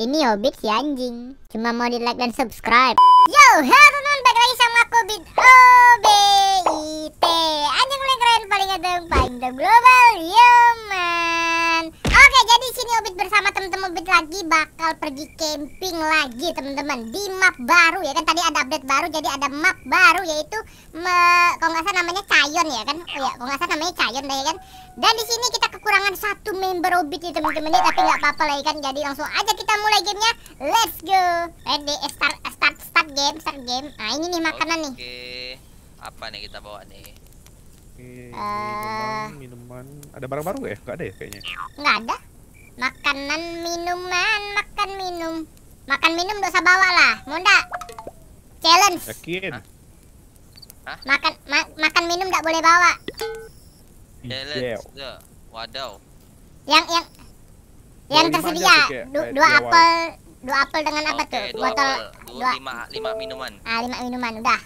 Ini Hobbit si anjing. Cuma mau di like dan subscribe. Yo, halo teman, balik lagi sama aku Hobbit O-B-I-T Anjing paling keren, paling ganteng, paling global, yo man jadi sini Hobbit bersama teman-teman Hobbit lagi bakal pergi camping lagi teman-teman Di map baru ya kan, tadi ada update baru, jadi ada map baru yaitu me, Kalau nggak salah namanya Cayon ya kan Oh ya, kalau nggak salah namanya Cayon deh ya kan Dan di sini kita kekurangan satu member Hobbit nih teman-teman ya, Tapi nggak apa-apa lah ya kan, jadi langsung aja kita mulai gamenya Let's go Ready, eh, start, start, start game, start game Nah ini nih makanan nih Oke. Apa nih kita bawa nih? Oke, Eh. minuman, minuman. Ada barang baru ya? Gak ada ya kayaknya. Nggak ada. Makanan, minuman, makan minum. Makan minum gak usah bawa lah. Mau? Challenge. Yakin? Hah? Makan ma- makan minum nggak boleh bawa. Challenge. Tuh. Wadaw. Yang yang yang tersedia du- dua apel, dua apel dengan apa tuh? dua Botol apel. Dua, dua lima, lima minuman. ah lima minuman udah.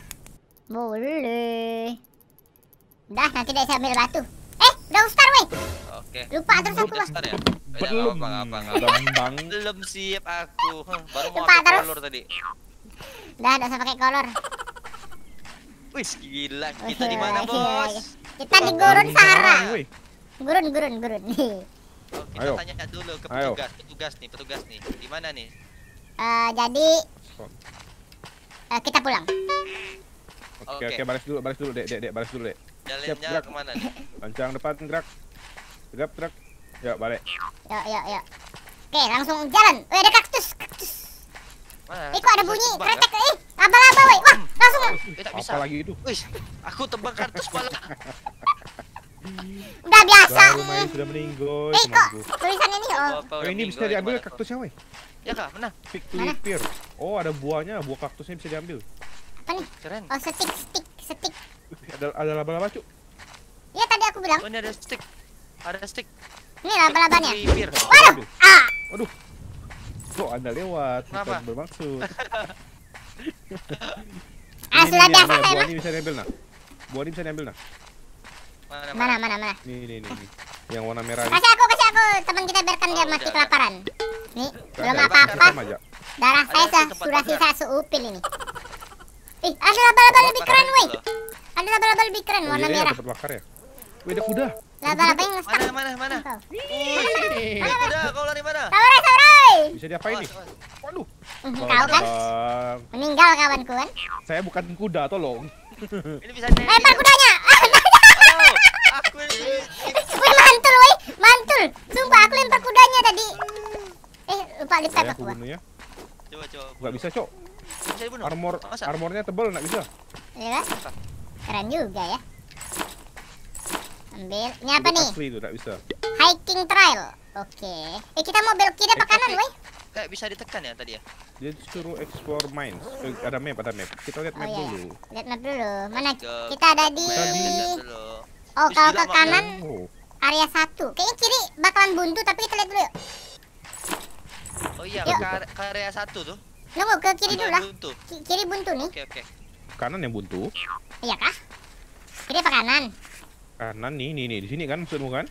Boleh. Udah nanti dia saya ambil batu. Eh, udah ustar weh. Oke. Lupa terus aku. Udah start ya? Belum. apa, apa, apa. Lembang. Belum siap aku. Baru mau Lupa terus. kolor tadi. Udah, udah usah pakai kolor. Wih, gila. Kita di mana, Bos? Kita di gurun Sahara. Gurun, gurun, gurun. Oh, kita Ayo. tanya dulu ke Ayo. petugas. Petugas nih, petugas nih. Di mana nih? Eh, jadi eh, kita pulang. Oke, Oke. oke, baris dulu, baris dulu, Dek, Dek, Dek, baris dulu, Dek. Jalannya ke mana nih? Lancang depan, gerak. Gerak. Ya, balik. Yuk, yuk, yuk. Oke, langsung jalan. Wih, ada kaktus, kaktus. Mana? Eh, kok ada bunyi kretek? Eh, laba-laba, weh. Wah, langsung. ya? Eh, tak bisa. Apa lagi itu? Wih, aku tebak kartus pala. Udah biasa. Main sudah meninggoy, Eh, kok tulisannya nih? Oh, Oh, udah ini bisa ya, diambil kaktusnya, woi. Ya kak, mana? Prickly pear. Oh, ada buahnya, buah kaktusnya bisa diambil. apa nih? Keren. Oh, stick, stick, stick. Ada ada laba-laba, Cuk. Iya, tadi aku bilang. Oh, ini ada stick. Ada stick. Ini laba-labanya. Waduh, ah. Waduh. Kok Anda lewat? Kenapa? Bukan bermaksud. Ah, Ini, sudah ini, biasa ini, saya Buah ini bisa diambil, nah. Buah ini bisa diambil, nah. Mana, Mana, mana, mana. Nih, nih, nih, nih. Yang warna merah ini. Kasih aku, kasih aku. Teman kita biarkan dia Oh, mati udah, kelaparan. Nih, belum apa-apa. Darah saya sudah sisa seupil ini. Ih, ada laba-laba lebih keren, weh. Loh. Ada laba-laba lebih keren, Oh, warna iya, iya, merah. dapat bakar ya. Wih, ada kuda. Laba-laba yang ngestak. Mana, mana, mana? Eh, kuda, kau lari mana? Samurai, samurai. Bisa diapain nih? Waduh. Mhm, Kau kan meninggal kawanku kan. Saya bukan kuda, tolong. Ini bisa nih. Lempar kudanya. Aduh, aku ini. Wih mantul wih, mantul. Sumpah aku lempar kudanya tadi. Eh lupa lipat Saya aku. bunuh ya. Coba, coba. Nggak bisa, Cok. Bisa dibunuh. Armor armornya tebal, nggak bisa. Iya kan? Keren juga ya. Ambil. Ini apa nih? Asli itu, bisa. Hiking trail. Oke. Eh kita mau belok kiri apa Eh, kanan wih? Kayak bisa ditekan ya tadi ya? Dia suruh explore mines. Eh, ada map, ada map. Kita lihat Oh map iya. dulu. Lihat map dulu. Mana? Ke- Kita ada di. Oh kalau ke kanan Oh, area satu. Kayaknya kiri bakalan buntu tapi kita lihat dulu yuk. Oh iya, Yuk. ke area- satu tuh. Nunggu ke kiri dulu lah. Buntu. Kiri buntu nih. Oke, oke. kanan yang buntu. Iya kah? Kiri apa kanan? Kanan nih, nih, nih. Di sini kan maksudmu kan?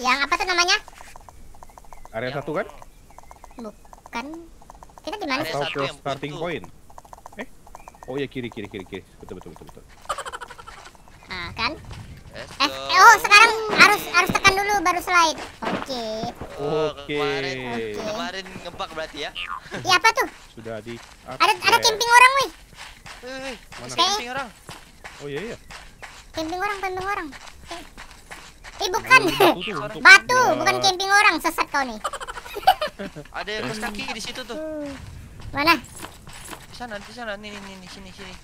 Yang apa tuh namanya? Area Yang- satu kan? Kan kita di mana? Area Atau satu ke yang starting buntu. point? Eh? Oh iya kiri, kiri, kiri, kiri. Betul, betul, betul, betul. Ah kan? Eh, eh, oh sekarang harus harus tekan dulu baru slide. Oke. Oh, Oke. Kemarin, Oke. kemarin ngebak berarti ya? Iya apa tuh? Sudah di Ada ada camping orang, wih. Wih, wih, Mana? camping orang. Oh iya iya. Camping orang, camping orang. Eh, eh bukan. Batu bukan camping orang. Sesat kau nih. Ada yang kos kaki di situ tuh. Mana? Di sana, di sana. Nih, nih, nih, sini, sini.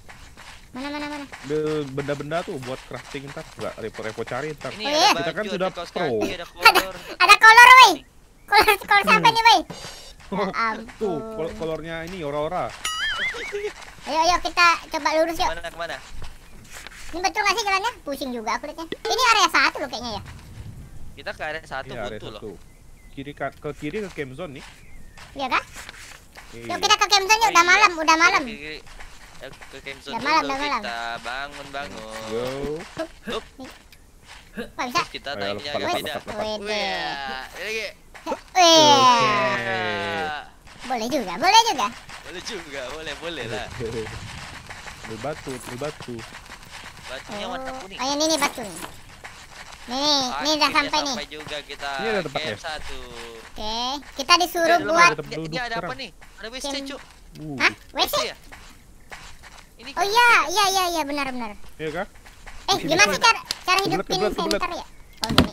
Mana mana mana? Ambil benda-benda tuh buat crafting ntar nggak repot-repot cari ntar. Ini Oh, iya. Kita kan sudah pro. kaki, ada kolor. Ada kolor, wih. Kolor kolor siapa nih, wih? Ya ampun. Tuh kol- kolornya ini ora-ora. Ayo ayo kita coba lurus yuk. Ke mana, ke mana? Ini betul nggak sih jalannya? Pusing juga aku liatnya. Ini area satu loh kayaknya ya. Kita ke area satu Iya area buntu loh. Kiri ka- ke kiri ke camp zone nih. Iya kah? Iya. Yuk kita ke camp zone yuk. Oh Udah iya. malam, udah malam. Kiri, kiri. Ke camp zone Udah malam, dulu udah malam. kita bangun, bangun. Go. Kok bisa? Terus kita lepas, agak beda. Wih, ya. Ini lagi. Wih. Oke. Boleh juga, boleh juga. Boleh juga, boleh, boleh lah. Ambil batu, ambil batu. Batunya warna kuning. Oh, yang ini batu nih. Nih, ini udah Akhirnya sampai nih. sampai juga kita Ini ada tempatnya? camp satu. Oke, kita disuruh Eh, buat ada Ini, ini ada apa nih? Ada WC. Cuk. Uh, Hah? WC? ya? Ini Oh iya, iya iya iya benar benar. Iya kah? Eh, gimana sih cara cara hidupin center ya? Oh gini.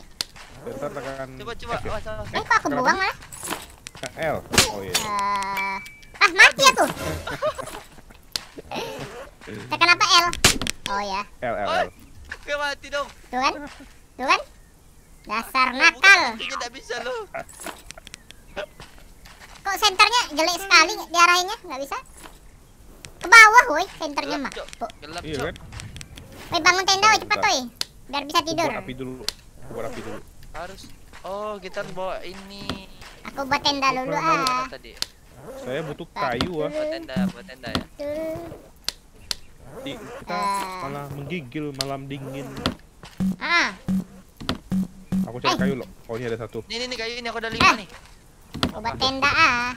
Bentar tekan Coba coba. Ya? Eh, kok aku buang malah? Tekan L. Oh iya. Eh, ah, mati aku. Tekan apa L? Oh ya, L L L. Gak mati dong. tuh kan? Tuh kan? Dasar nakal. nggak bisa lo. Kok senternya jelek sekali diarahinnya? Nggak bisa? Ke bawah, woi, senternya mah. Gelap, Iya kan? Woi, bangun tenda, woi, cepet, woi. Biar bisa tidur. buat api dulu. Buat api dulu. Harus. Oh, kita bawa ini. Aku buat tenda dulu ah. Tadi? Saya butuh kayu ah. Buat tenda, buat tenda ya. Di, kita Ah. malah menggigil malam dingin. Ah, Aku cari Eh. kayu loh. Oh ini ada satu. Ini nih, nih kayu ini aku ada lima Eh. nih. buat tenda ah.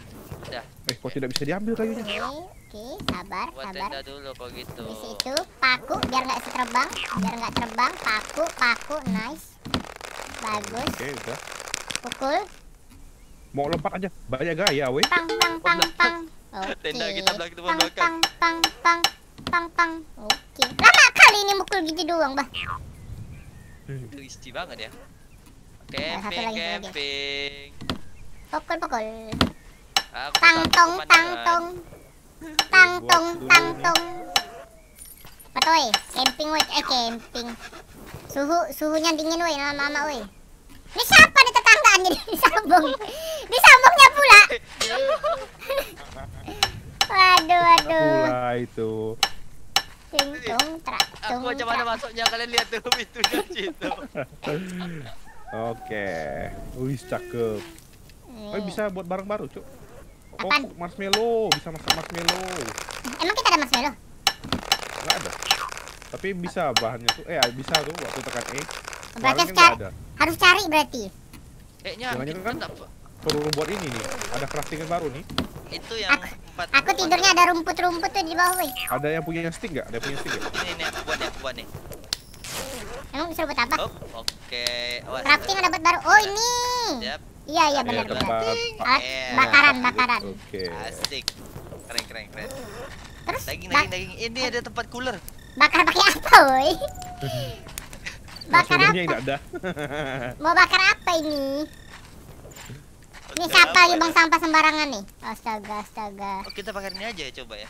Eh kok tidak bisa diambil kayunya? Oke, oke, sabar, Buat sabar. tenda dulu kok gitu. Di situ paku biar nggak terbang, biar nggak terbang. Paku, paku, nice. Bagus. Oke udah. Pukul. Mau lompat aja. Banyak gaya weh. Pang, pang, pang, pang. Oke. Tenda kita belakang, kita Pang, belakang. pang, pang, pang, pang, pang. Oke. Lama kali ini mukul gitu doang, bah. Risih banget ya. Camping, camping. Pukul, pukul. Aku Tang satu tong, tang pemandangan. tong. Tang Buat tong, dulu tang nih. tong. Patoy, camping woi, eh camping. Suhu suhunya dingin woi, lama-lama woi. Ini jadi disambung? Disambungnya pula. Waduh, waduh. Pula itu. Ting trak tung. Aku macam mana masuknya kalian lihat tuh pintunya situ. Oke. Wih cakep. Oh bisa buat barang baru cuk. Oh Apaan? marshmallow. Bisa masak marshmallow. Emang kita ada marshmallow? Nggak ada. Tapi bisa bahannya tuh. Eh bisa tuh waktu tekan E. Berarti Barangnya harus cari, ada. harus cari berarti. Kayaknya Jangan-jangan kita kan? Perlu buat ini nih. Ada craftingan baru nih. itu yang empat. Aku tidurnya ada rumput-rumput tuh di bawah woi. Ada yang punya stick nggak? Ada yang punya stick nggak? Ini nih aku buat nih, aku buat nih. Emang bisa buat apa? Oh, oke. Awas. Crafting ada buat baru. Oh ini. Siap. Iya iya Ada benar tempat benar. pa- Alat Eh, bakaran bakaran. Oke. Asik. Keren keren keren. Terus Daging daging daging. Ini ada tempat cooler. bakar pakai apa woi? bakar apa? nggak ada. Mau bakar apa ini? Ini siapa lagi bang sampah sembarangan nih? Astaga astaga. Oh, kita bakar ini aja ya coba ya.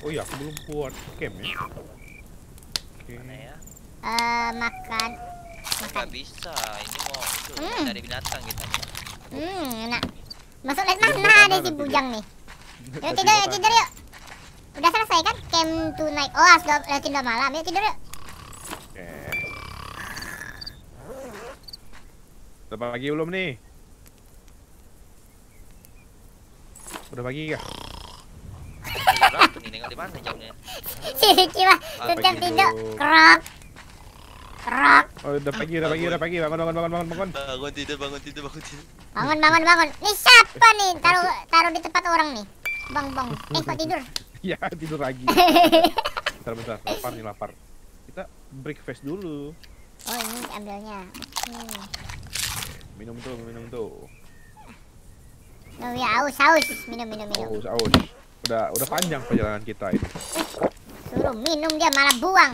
Oh iya, aku belum buat camp ya. Oke. Mana ya? Eh makan Nggak makan. bisa. Ini mau itu Hmm. dari binatang kita. Hmm enak. Masuk lihat mana ada si bujang nih. Yuk tidur yuk tidur yuk. Udah selesai kan camp tonight? Oh sudah lewat udah malam. Yuk tidur yuk. Oke. Udah pagi belum nih? Udah pagi kah? Riki mah Ah, setiap pagi tidur krok krok. Oh, udah pagi, udah pagi, udah pagi. Bangun, bangun, bangun, bangun, bangun. Bangun tidur, bangun tidur, bangun tidur. Bangun bangun bangun. Nih siapa nih? Taruh taruh di tempat orang nih. Bang bang. Eh kok tidur? Ya, tidur lagi. Bentar, bentar. Lapar nih, lapar. Kita breakfast dulu. Oh ini ambilnya. Hmm. Minum tuh, minum tuh. Oh ya aus aus. Minum minum minum. Aus, aus. Udah, udah panjang perjalanan kita ini. Suruh minum dia malah buang.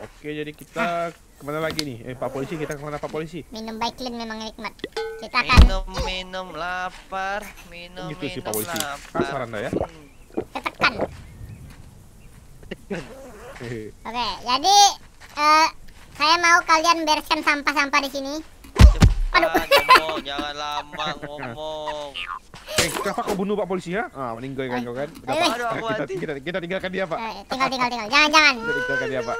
Oke, jadi kita ke mana lagi nih? Eh, Pak Polisi, kita ke mana Pak Polisi? Minum Baiklin memang nikmat. Kita akan Minum, minum, lapar. Minum, Gitu sih, minum, Pak Polisi. lapar. Kasar Anda ya. ketekan. Oke, jadi eh saya mau kalian bereskan sampah-sampah di sini. Cepat ngomong, jangan lama ngomong. Eh, kenapa kau bunuh Pak Polisi ya? Ah, meninggal kan kau kan? Pak. aduh, kita, kita, kita tinggalkan dia, Pak. Eh, tinggal tinggal tinggal. Jangan jangan. Kita tinggalkan dia, Pak.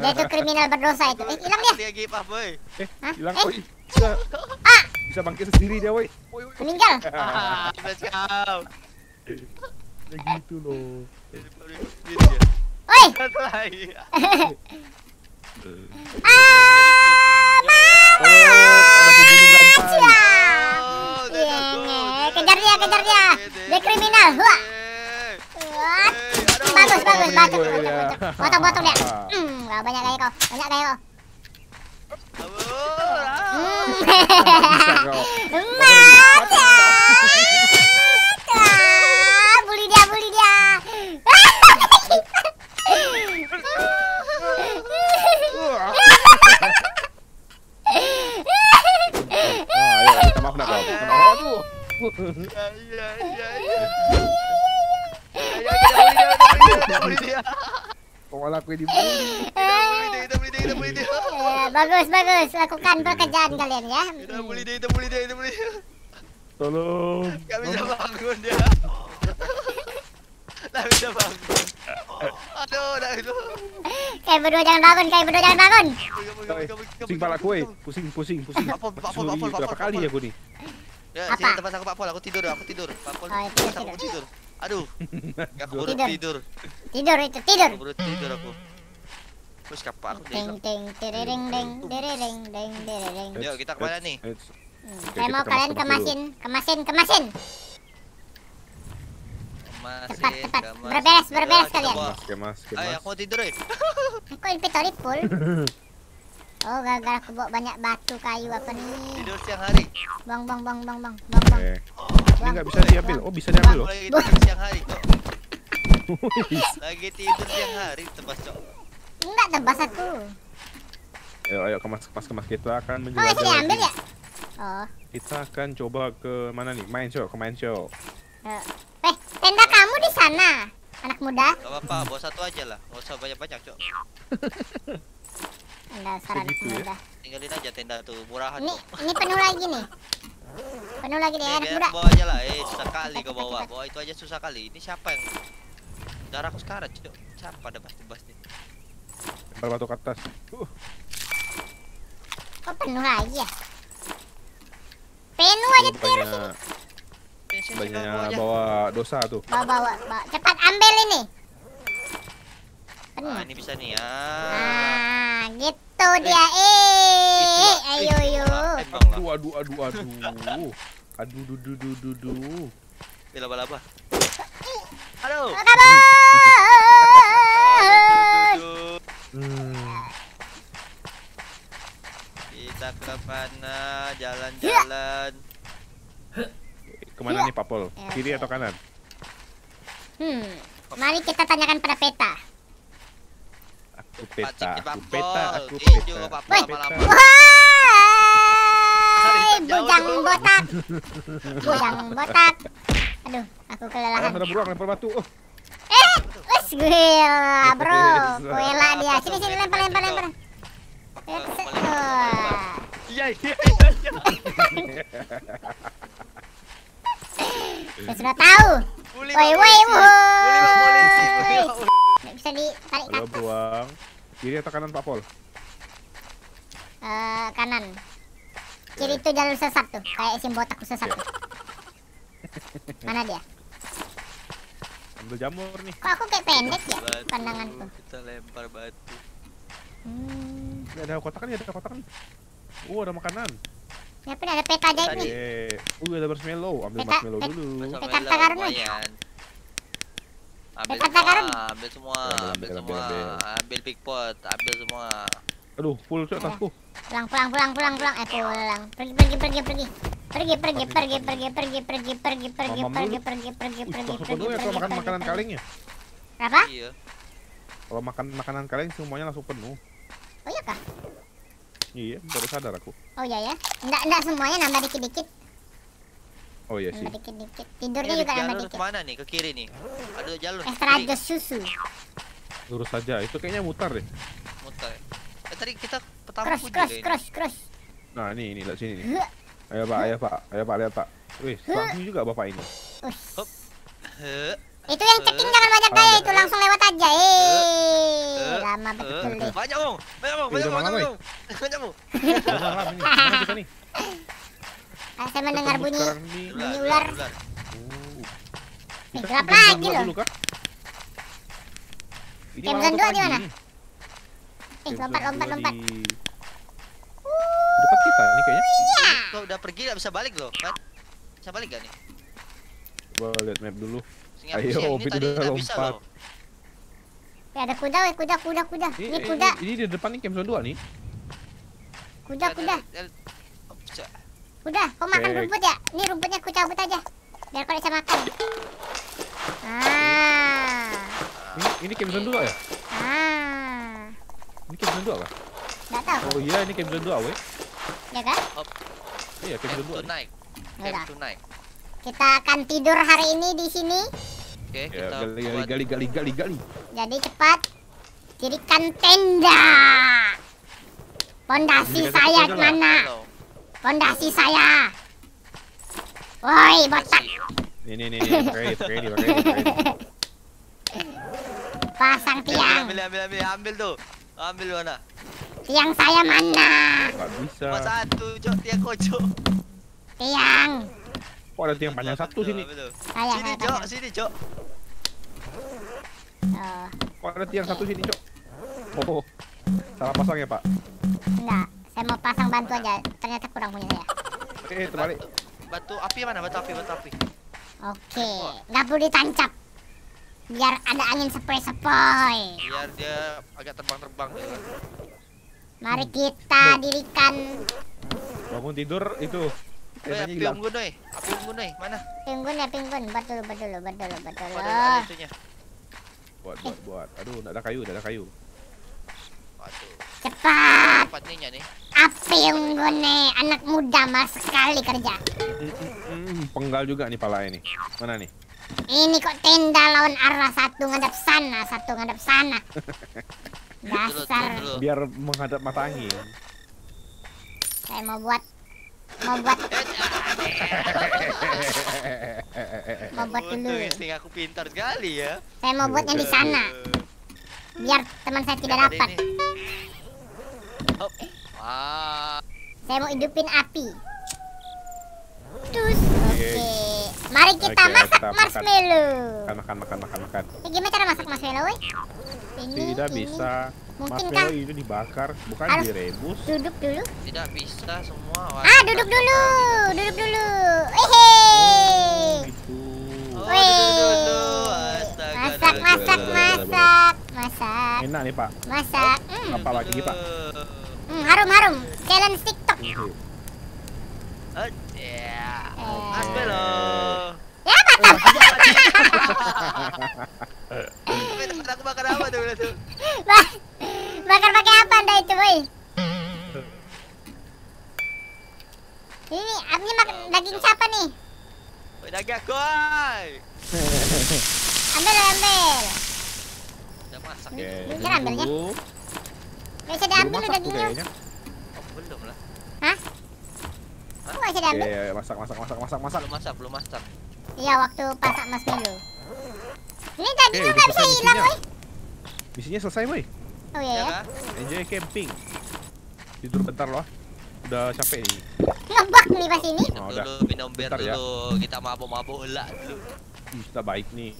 Dia itu kriminal berdosa itu. Eh, hilang dia. Dia gipah, boy. Eh, hilang Eh. Bisa, Ah, bisa bangkit sendiri dia, woi. Woi. meninggal. Ah, let's go. Ya gitu loh. Oi, Ah, Oh, siap. Oh, that's good. dia, kejar dia. Dia kriminal. Wah. Bagus, bagus, bagus. Dia. Potong-potong dia. Hmm, banyak kayak kau. Banyak kayak kau. Hmm. Bisa kau. Mata. Ah, bully dia, bully dia. Ah, ayo, minta maaf nak kau. Minta maaf. Aduh. Ya, ya, ya, ya. Ya, ya, kita bully dia, kita bully dia, kita bully dia. Kau malah aku dibully. Kita bully dia, kita bully dia, kita bully dia. Eh, bagus, bagus. Lakukan pekerjaan kalian ya. Kita bully dia, kita bully dia, kita bully dia. Tolong. Gak bisa bangun dia. Gak bisa bangun. Aduh, dah itu. Kayak berdua jangan bangun, kayak berdua jangan bangun. Pusing kepala aku, eh. Pusing, pusing, pusing. Pol, Pak Pol, Pak Berapa kali Pol. aku nih? Ya, Apa? sini tempat aku Pak Pol, aku tidur, aku tidur. Pak Pol, Oh, tidur. aku tidur. Aduh, aku baru Tidur. tidur. Tidur itu, tidur. Aku baru tidur aku. Terus kapak aku Ting hilang. ting tirering deng direring deng direring. Yuk, kita ke mana nih? Saya mau kalian kemas kemasin, kemasin, kemasin. Cepat, cepat. Berberes, berberes Ayo, kita kalian. Kemas, kemas, Ayo, kemas. aku tidur eh. Kok inventory full? Oh, gara-gara aku bawa banyak batu kayu apa nih? Tidur siang hari. Bang, bang, bang, bang, bang, bang, bang. Eh, ini nggak bisa diambil. Oh, bisa diambil loh. Lagi tidur siang hari, Cok. Lagi tidur siang hari, tebas, Cok. Enggak tebas aku. Ayo, ayo kemas, kemas, kemas. Kita akan Oh, menjelajah diambil lagi. ya? Oh. Kita akan coba ke mana nih? Main show, ke main show. eh. Eh, tenda kamu di sana, anak muda. Gak apa-apa, bawa satu aja lah. Gak usah banyak-banyak, Cok. Tenda saran Segitu ya? muda. Tinggalin aja tenda tuh, murahan Ini, kok. ini penuh lagi nih. Penuh lagi nih Nih, anak muda. bawa aja lah. Eh, susah kali kau bawa. Bawa itu aja susah kali. Ini siapa yang darahku sekarang, Cok? Siapa ada pasti-pasti? Lempar batu ke atas. Uh, Kok penuh lagi ya? Penuh aja terus ini. Banyak, Eh, sini, sini, banyaknya bawa dosa tuh. Bawa, bawa, bawa. Cepat ambil ini. Penuh. Ah, ini bisa nih. Ah. Ah, gitu dia. Eh, eh, ayo, yo. Makan bang lah. Aduh, aduh, aduh, aduh. Aduh, du, du, du, du, du. Eh, laba-laba. Aduh. Kabar. Duduk. Hmm. Kita ke mana? Jalan-jalan. Ke mana nih Pak Pol? Ya, Kiri atau kanan? Hmm, mari kita tanyakan pada peta. Aku peta, aku peta, aku Tinju peta. Woi. Jauh bujang botak. Bujang botak. Aduh, aku Ah, kelelahan. ada burung lempar batu. Oh, Eh, wes gila, bro. Kuela dia. Sini sini lempar lempar lempar. Wah. Iya, iya, iya. iya. Saya sudah tahu. Woi, woi, woi. Bisa ditarik tak. buang. Kiri atau kanan Pak Pol? Eh, kanan. Kiri itu jalur sesat tuh, kayak sim botakku sesat tuh. Mana dia? Ambil jamur nih. Kok aku kayak pendek ya Batu, pandanganku? Kita lempar batu. Hmm. Ini ada kotak nih, ada kotak nih. Oh, ada makanan. Ya, tapi ada peta aja Tadi. nih. Uh, ada marshmallow. Ambil Peta- marshmallow pet- dulu. Peta Takarun, lumayan. Ambil Peta semua, Takarun. ambil semua, Ambil, ambil ambil, semua, ambil. ambil big pot, ambil semua. Aduh, full cok tasku. Pulang, pulang, pulang, pulang, pulang. Eh, pulang. Pergi, pergi, pergi, pergi. Pergi, pergi, pergi, pergi, pergi, pergi, pergi, pergi, Mamam pergi, dulu. pergi, pergi, Wih, pergi, langsung pergi, penuh ya kalau pergi, makan pergi, makanan pergi. kaleng ya. Apa? Iya. Kalau makan makanan kaleng semuanya langsung penuh. Oh iya kah? Iya, baru sadar aku. Oh iya ya. Enggak, enggak semuanya nambah dikit-dikit. Oh iya sih. Nambah dikit-dikit. Tidurnya juga nambah jalur dikit. ke mana nih? Ke kiri nih. Ada jalur jos susu. Lurus saja. Itu kayaknya mutar deh. Muter. Eh tadi kita pertama Cross, cross, cross, cross. Nah, ini, ini lihat sini nih. Ayo Pak, ayo Pak, ayo Pak, lihat Pak. Wih, langsung juga Bapak ini. Ush. Itu yang ceking jangan banyak gaya Oh, itu langsung lewat aja. Eh, Eh, lama eh. betul deh. Banyak bang, banyak bang, Wih, banyak malam, banyak ini. Ah, Saya mendengar bunyi. Bunyi ular. Oh. Eh, Kita gelap lagi loh. Ini malam dua atau di pagi mana? ini? Eh, lompat, lompat, lompat. Dekat kita ini kayaknya. Iya. Kau udah pergi gak bisa balik loh, kan? Bisa balik gak nih? Coba lihat map dulu. Aku Ayo, ini Opit tadi udah nggak bisa lompat. loh. Ya ada kuda weh, kuda, kuda, kuda. Ini, Ini ini, kuda, ini di depan nih camp zone 2 nih. kuda, kuda, kuda. Kau makan Oke. rumput ya? Ini rumputnya ku cabut aja. Biar kau bisa makan. Ah, Ini, ini camp zone 2 ya? ah. Ini camp zone 2 apa? Nggak tahu, Oh iya, ini camp zone 2, weh. ya kan? Iya, camp Camp zone 2. tonight. Ya Camp udah. tonight. Kita akan tidur hari ini di sini. Oke, Ya, kita gali, gali, buat gali, gali, gali, gali. Jadi cepat dirikan tenda. Pondasi saya lah. mana? Pondasi saya. Woi, botak. Nih, nih, nih, nih, pakai ini, ini, ini. Pasang tiang. ambil, ambil, ambil, ambil tuh. Ambil mana? Tiang saya mana? Nggak bisa. Cuma satu, cok, tiang kocok. Tiang. Kok ada tiang panjang satu Ambil, sini? ambil Sini, cok, sini, cok. Oh, Kok ada tiang satu sini, Cok? Oh, salah pasang ya, Pak? enggak. Saya mau pasang bantu aja. Ternyata kurang punya saya. Eh, terbalik. Batu api mana? Batu api, batu api. Oke, nggak perlu ditancap. Biar ada angin sepoi-sepoi. Biar dia agak terbang-terbang gitu. Mari kita dirikan Bangun tidur, itu. Eh, Tendanya api unggun, oi. Api unggun, oi. Mana? pinggun ya pinggun. Buat dulu, buat dulu, buat dulu, buat dulu. Oh, ada, ada itunya. Buat, buat, buat. Aduh, nggak ada kayu, nggak ada kayu. Waduh. Cepat, Tempatnya nih. api unggun nih. Anak muda mas sekali kerja. Hmm, penggal juga nih palanya nih. Mana nih? Ini kok tenda lawan arah satu ngadap sana, satu ngadap sana. Dasar. Biar menghadap mata angin. Saya mau buat mau buat mau buat dulu. Untung insting aku pintar sekali ya. Saya mau buatnya di sana. Biar teman saya tidak Dapat. Hop. Wah. Saya mau hidupin api. Terus. Oke. Mari kita Oke, masak kita marshmallow. Makan, makan, makan, makan, makan. Eh, gimana cara masak marshmallow, woi? Ini, Tidak ini. bisa. Mungkin kah? itu dibakar, bukan Harus- direbus. Duduk dulu. Tidak bisa semua. Ah, duduk dulu. Duduk dulu. Hehe. Gitu. Oh, Wih. duduk dulu. Astaga. Masak, masak, masak, masak, Enak nih, Pak. masak. Hmm, Apa lagi, Pak? hmm, harum, harum. Challenge TikTok. Oh, ya. Eh. Marshmallow. Ya, tempat aku makan apa tuh Bakar pakai apa anda itu, boy? Ini apinya makan daging siapa nih? Woi, daging aku. Ambil, ambil. Udah masak ini. Ini dulu. cara ambilnya. Gak bisa diambil tuh dagingnya. Oh, belum lah. Kok gak bisa diambil? masak, masak, masak, masak, masak. Belum masak, belum masak. Iya, waktu pasak marshmallow. Ini Oke, dagingnya udah nggak bisa hilang, boy. Misinya selesai, boy. Oh iya Ya ya. kan? Enjoy camping. Tidur bentar loh. Udah capek nih. Ngebak nih pas ini. Oh, udah. dulu, minum bir Bentar ya. dulu. Kita mabuk-mabuk lah dulu. Ih, kita baik nih.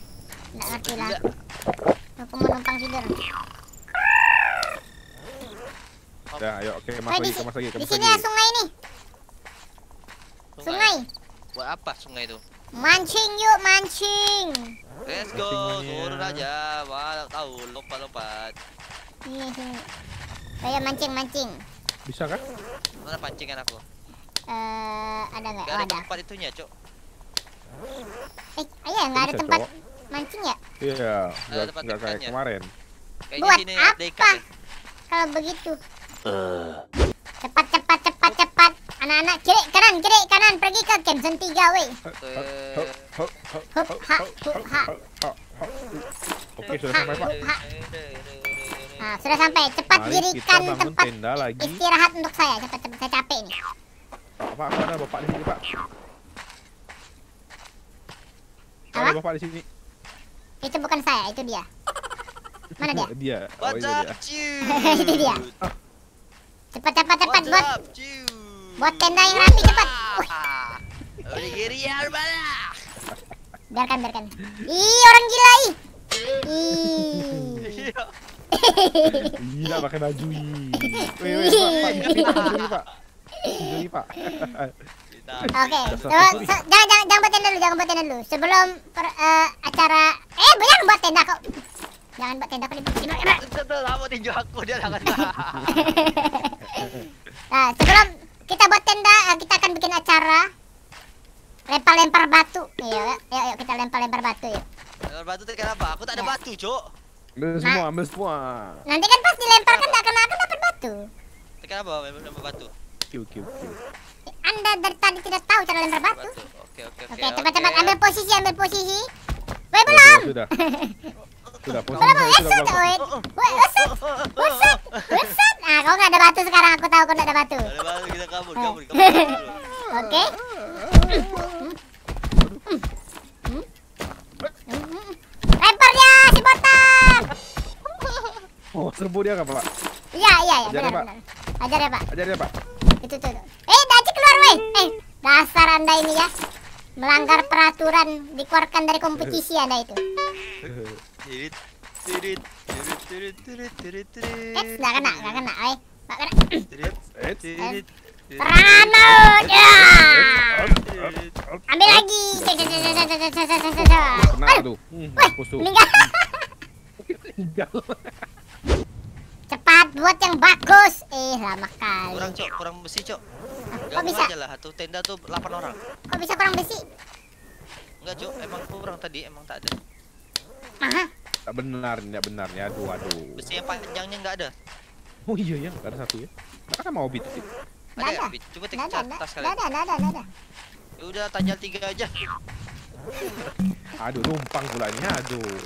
Nggak ngerti lah. Enggak. Aku mau numpang tidur. Udah, ayo, oke, Oh, mas di, lagi, kemas lagi, di sini lagi. ada sungai nih. Sungai. Buat apa sungai itu? Mancing yuk, mancing. Let's go, turun aja. Wah, tahu lompat-lompat. Sini, sini. Ayo mancing, mancing. Bisa kan? Mana pancingan aku? Eh, ada nggak? Gak Oh, ada ada. tempat itunya, Cok. Eh, iya nggak ada tempat cowok. mancing ya? Iya, nggak kayak kemarin. Kayaknya Buat sini apa? ikan. Kalau begitu. Cepat, cepat, cepat, cepat. Anak-anak kiri, kanan, kiri, kanan. Pergi ke camp zone 3, weh. Eh, Hup, ha, hup, ha. Oke, sudah sampai Pak. Nah, sudah sampai. Cepat Mari dirikan tempat tenda lagi. istirahat untuk saya. Cepat, cepat. Saya capek ini. Pak, Pak, ada bapak di sini, Pak. Apa? Ada bapak di sini. Itu bukan saya, itu dia. Mana dia? Dia. Oh, What's itu up, dia. Itu dia. Cepat, cepat, cepat. What's Buat, buat tenda yang rapi, cepat. Onigirian mana? biarkan, biarkan. Ih, orang gila, ih. Ih. Gila pakai baju. Wih, wih, Pak, Pak, ini Pak, ini Pak. Ini Pak. Nah, Oke, jangan jangan jangan buat tenda dulu, jangan buat tenda dulu. Sebelum per- eh, acara eh jangan buat tenda kok. Jangan buat tenda. Tentu kamu tinju aku dia jangan. Nah, sebelum kita buat tenda, eh, kita akan bikin acara lempar-lempar batu. Iya, yuk, yuk kita lempar-lempar batu yuk. Kalau batu tuh kenapa? Aku tak ada Ya. batu, Cok. Ambil semua, ambil semua. Nanti kan pas dilempar kan akan akan dapat batu. Kenapa lempar batu? Kiu, kiu, kiu. Anda dari tadi tidak tahu cara lempar batu. Oke, oke, oke. Oke, cepat-cepat ambil posisi, ambil posisi. Oh, belum. Sudah, sudah. Sudah, posisi Belum, saya eh, sudah sudah, bagus. weh. Weh, usut, usut, usut. Ah, kau nggak ada batu sekarang, aku tahu kau nggak ada batu. Ada batu kita kabur, kabur, kabur. kabur. Oke. Oh, serbu dia enggak, Pak? Iya, iya, iya, benar, benar. Ajar ya, Pak. Ajar ya, Pak. Itu tuh. tuh. Eh, Daci keluar, weh. Eh, dasar Anda ini ya. Melanggar peraturan dikeluarkan dari kompetisi Anda itu. Tirit, tirit, tirit, tirit, tirit, tirit, tirit. Eh, enggak kena, enggak kena, weh. Enggak kena. Tirit, tirit. Ranut ya. Ambil lagi. Kena tuh. Hmm, Pusuk. Meninggal. Meninggal. Cepat buat yang bagus. Eh, lama kali. Kurang, Cok, kurang besi, Cok. Kok bisa? aja lah, satu tenda tuh 8 orang. Kok bisa kurang besi? Enggak, Cok, emang kurang tadi, emang tak ada. Aha. Tak benar, tidak benar ya. Aduh, aduh. Besi yang panjangnya enggak ada. Oh iya ya, nggak ada satu ya. Kan mau bit. Ada ya, ada. Bit? Coba Nggak cek ada, tas nggak kalian. ada, ada, ada. Ya udah, tajal tiga aja. Aduh, numpang pula ini. Aduh.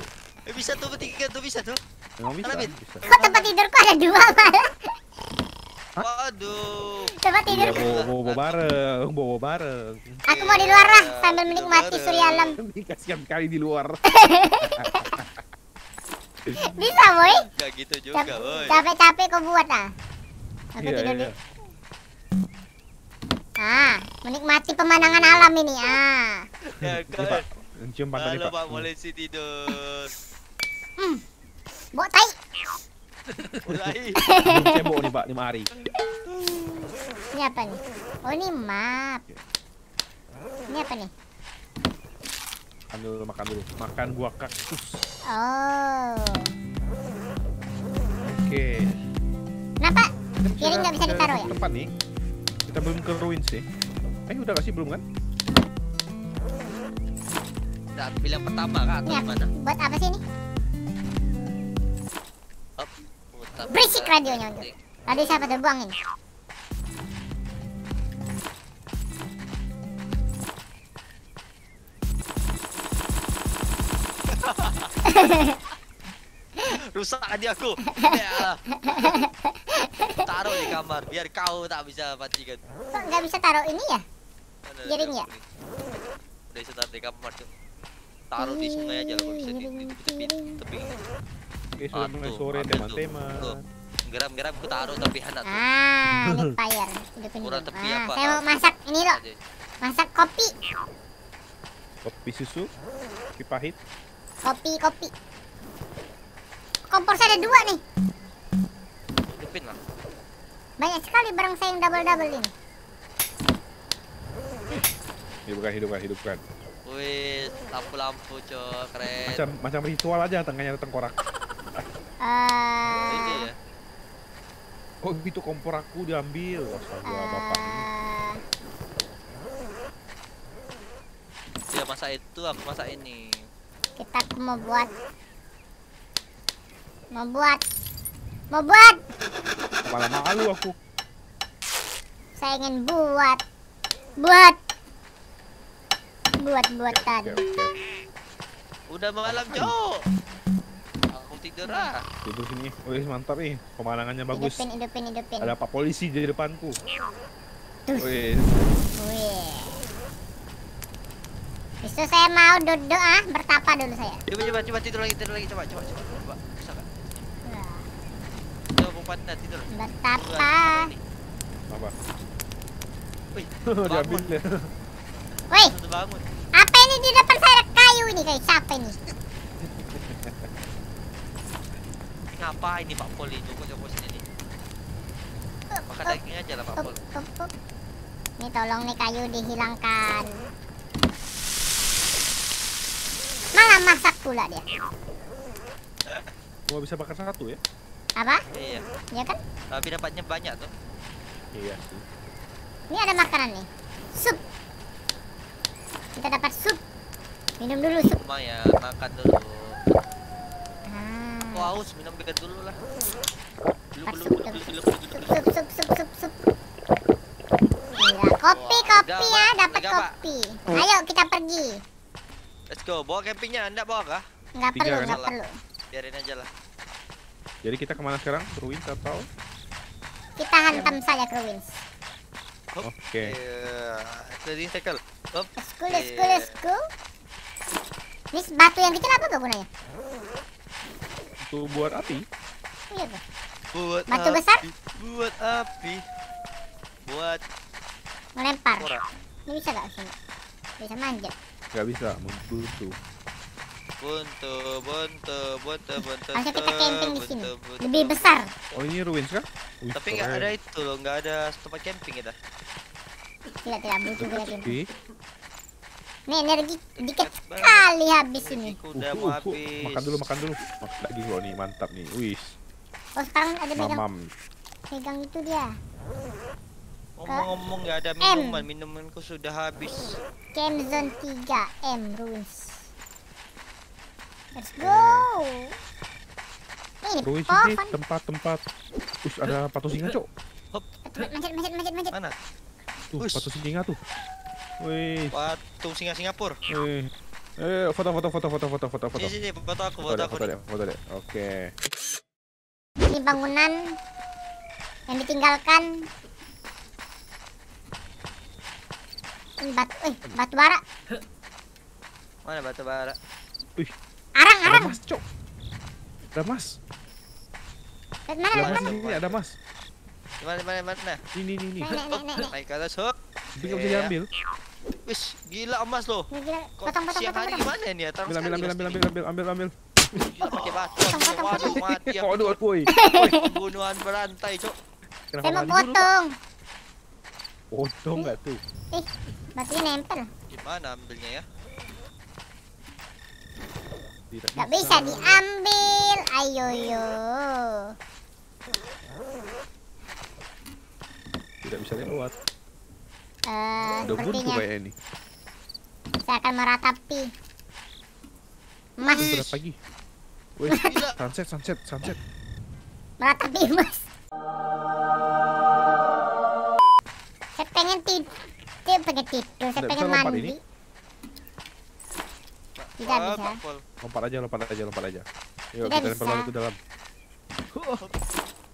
Eh, bisa tuh bertiga tuh bisa tuh. Memang bisa. Bit? bisa. Kok tempat tidurku ada dua malah? Waduh. Tempat Iya, tidur. bawa, bawa bareng, bawa bareng. Aku mau di luar lah sambil menikmati surya alam. Kasihan kali di luar. Bisa, boy. Enggak gitu juga, Cap- boy. Capek-capek kau buat ah. Aku Iya, tidur iya, dulu. Ah, menikmati pemandangan alam ini. Ah. Ya, Pak, cium pantat nih Halo Pak. Pak Polisi tidur. Bok tai. Belum cebok nih Pak, lima hari. Ini apa nih? Oh, ini map. Ini apa nih? Makan dulu, makan dulu. Makan buah kaktus. Oh. Oke. Kenapa? Piring nggak bisa ditaruh ya? Tempat nih. Kita belum ke ruins sih. Eh udah gak sih belum kan? Nah, bilang pertama kak atau Ini apa? gimana? Buat apa sih ini? Putar, Berisik radionya untuk. Radio siapa tuh? Buang ini. Rusak aja aku. Ya. Taruh di kamar biar kau tak bisa matikan. Kok nggak bisa taruh ini ya? Ada ya? Udah bisa taruh di kamar tuh. Taruh di sungai aja kalau bisa di, di tepi tepi. Oke sudah mulai tuh, sore ambil tuh. teman-teman. Geram-geram aku taruh tapi anak tuh. Ah, ini fire. Hidupin Kurang dulu. tepi Ah, apa? saya mau masak ini loh. Masak kopi. Kopi susu, kopi pahit. Kopi, kopi. Kompor saya ada dua nih. Hidupin lah. Banyak sekali barang saya yang double-double ini. Hidupkan, hidupkan, hidupkan. Wih, lampu-lampu cok, keren. Macam macam ritual aja tengahnya ada tengkorak. Ini ya. Oh itu kompor aku diambil. Astaga bapak ini. Dia masak itu, aku masak ini. kita mau buat mau buat mau buat Malah malu aku. saya ingin buat buat buat buatan Oke oke. Udah malam cok. Tidur ah. Tidur sini. Wih mantap nih. Pemandangannya bagus. hidupin hidupin hidupin Ada pak polisi di depanku. Wih. Wih. Itu saya mau duduk ah bertapa dulu saya Coba coba coba tidur lagi tidur lagi coba coba coba coba. Bisa Coba bumpat nah tidur. bertapa Apa? Wih, Diambil bangun. ya. Bangun. apa ini di depan saya ada kayu ini kayak siapa ini Ngapa ini Pak Pol ini? Kok coba sini nih? Makan daging aja lah Pak Pol. Ini tolong nih kayu dihilangkan. Malah masak pula dia. Cuma bisa bakar satu ya? Apa? Iya. Ya kan? Tapi dapatnya banyak tuh. Iya sih. Ini ada makanan nih. Sup. Kita dapat sup. Minum dulu sup. Lumayan, makan dulu. Kau haus, minum bir dulu lah. Kopi, kopi ya, dapat kopi. Ayo kita pergi. Let's go. Bawa campingnya, anda bawa kah? Nggak perlu, kan? nggak perlu. Biarin aja lah. Jadi kita ke mana sekarang? Ruins atau? Kita hantam saja ke ruins. Oke. Sliding tackle. Hop. Let's go, let's go, let's go. Ini batu yang kecil apa tuh gunanya? Itu buat api. Iya tuh. Buat Batu api, besar? Buat api. Buat Melempar. Ini bisa gak sini? Bisa manjat. Gak bisa, membutuh. Buntu, buntu, buntu, buntu. Harusnya kita camping di sini. buntu, buntu. Lebih besar. Oh ini ruins kan? Wih, Tapi nggak ada itu loh, nggak ada tempat camping kita. Tidak, tidak butuh kita camping. Nih energi dikit sekali habis ini. Aku udah Uh, mau uh, uh, habis. Makan dulu, makan dulu. Makan lagi gua nih, mantap nih. Wis, Oh sekarang ada pegang, mamam. pegang itu dia. Ngomong-ngomong nggak ada M. minuman, minumanku sudah habis. Camp Zone 3 M ruins. Let's go. Ini Ruins ini pohon. tempat-tempat. Us ada patung singa, Cok. Manjat, manjat, manjat, manjat. Mana? Tuh, patung singa tuh. Wih. Patung singa Singapura. Eh, eh, foto, foto, foto, foto, foto, foto, foto. Sini sini, foto aku, Foto foto aku. foto deh, foto deh. Oke. Ini bangunan yang ditinggalkan. Ini batu, eh batu bara. Mana batu bara? Arang, Ada arang. mas, Cok. Ada mas. Lihat mana, Ada mas mana. ini, ada mas. Mana mana mana? Ini, ini, ini. Nek, nek, nek. Naik ke atas. Tapi nggak bisa diambil. Wis, gila emas loh. Ini gila. Potong, potong, siang potong, hari potong. gimana nih ya? Terang Ambil, ambil, ambil, ambil, ambil, ambil, ambil, ambil. Gila pakai batu. Potong, potong, Waduh, mati. Waduh, woi. Pembunuhan berantai, Cok. Saya mau potong. Potong nggak tuh? Ih, batunya nempel. Gimana ambilnya ya? Tidak Gak bisa diambil. Ayo yo. Tidak bisa lewat. Eh, Udah buntu sepertinya kayak ini. saya akan meratapi. Mas, Ini berapa pagi? Wih, sunset, sunset, sunset. meratapi mas. Saya pengen tidur. Saya pengen tidur. Saya pengen mandi. ini? Tidak Wah, bisa. Lompat aja, lompat aja, lompat aja. Yuk, Tidak kita lempar ke dalam.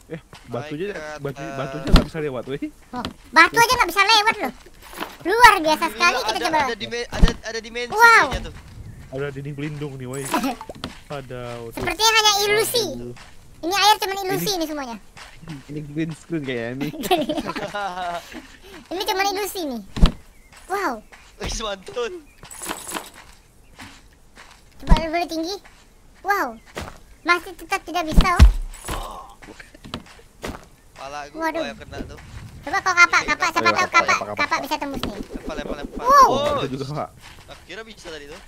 Eh, batunya, batu, batunya nggak bisa lewat, weh. Oh, batu aja nggak bisa lewat loh. Luar biasa sekali Gila, kita ada, coba. ada, dime- ada, ada dimensi Wow. tuh. Ada dinding pelindung nih, woi. Ada. Sepertinya hanya ilusi. Ini air cuma ilusi ini semuanya. Ini green screen kayaknya ini. Ini cuma ilusi nih. Wow, Wis mantun. coba lebih tinggi. Wow, masih tetap tidak bisa. Oh. Pala gua Waduh. kena tuh. Coba kau kapak, kapak, siapa tahu kapak, kapak, kapak, kapak bisa tembus nih. Lempar, lempar, lempar. Wow. Oh, Itu juga, Pak. tak kira bisa tadi tuh.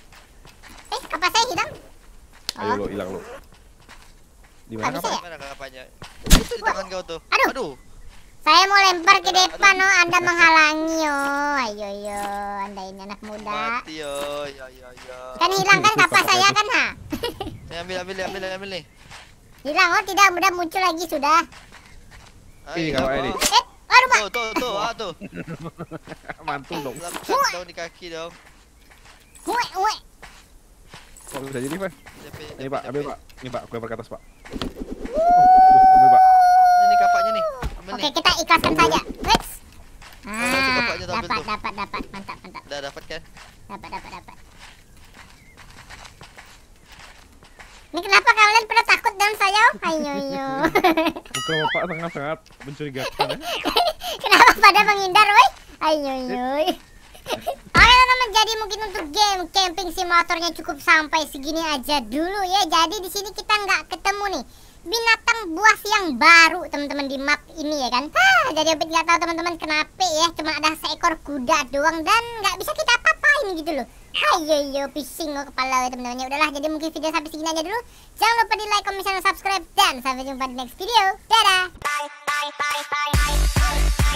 Eh, kapak saya hilang. Ayo Oh, lo, hilang lo. Di mana kapak? ya? Mana kapanya? Itu di tangan kau tuh. Aduh. Aduh. saya mau lempar ke depan, oh, Anda menghalangi, oh. Ayo, yo, Anda ini anak muda. Mati yo, ya ya ya. Kan hilang kan kapak saya kan, ha? Nih, ambil ambil ambil ambil nih. Hilang, oh tidak, mudah muncul lagi sudah. Ini Ayo, kapaknya nih. kau. Eh. Tuh tuh tuh, ah tuh. Mantul dong. Lekat dong di kaki dong. Hue, hue. Kok bisa jadi, Pak? Ini Pak, ambil. Pak. Ini Pak, aku lempar ke atas, Pak. Ambil Pak. Ini kapaknya nih. Ambil Oke, nih. kita ikhlaskan saja. Let's. Ah, dapat, dapat, dapat. Mantap, mantap. Udah dapat kan? Dapat, dapat, dapat. Ini kenapa kalian pada takut dengan saya? oh? Ayo, yo. Muka Bapak sangat-sangat mencurigakan ya. pada menghindar, woi? Ayo, yo. Oke teman-teman, jadi mungkin untuk game camping simulatornya cukup sampai segini aja dulu ya. Jadi di sini kita nggak ketemu nih binatang buas yang baru teman-teman di map ini ya kan. Hah, jadi Obit nggak tahu teman-teman kenapa ya, cuma ada seekor kuda doang dan nggak bisa kita apa-apain gitu loh. Ayo yo pising kok kepala ya teman-teman. Ya udahlah, jadi mungkin video sampai segini aja dulu. Jangan lupa di like, comment, dan subscribe dan sampai jumpa di next video. Dadah. Bye bye bye bye.